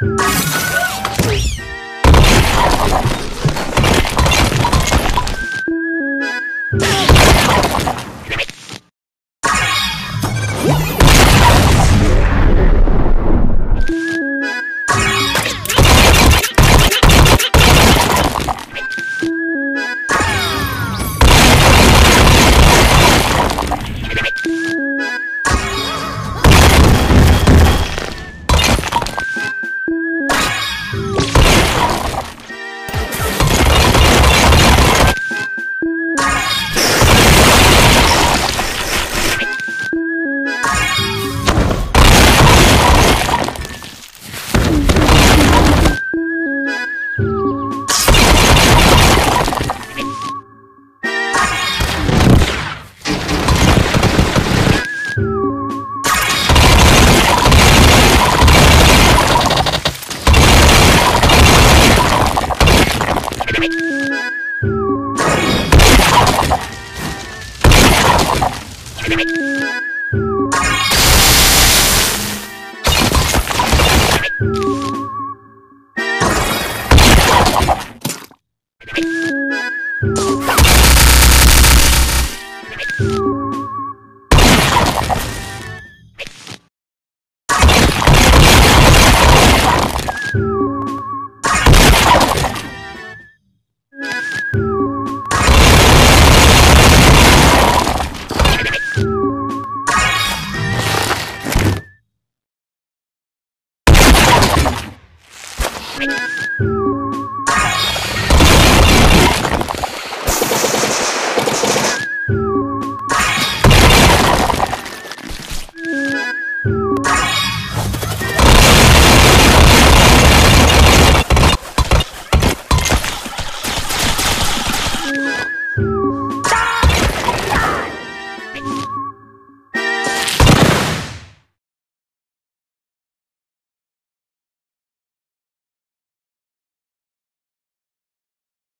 you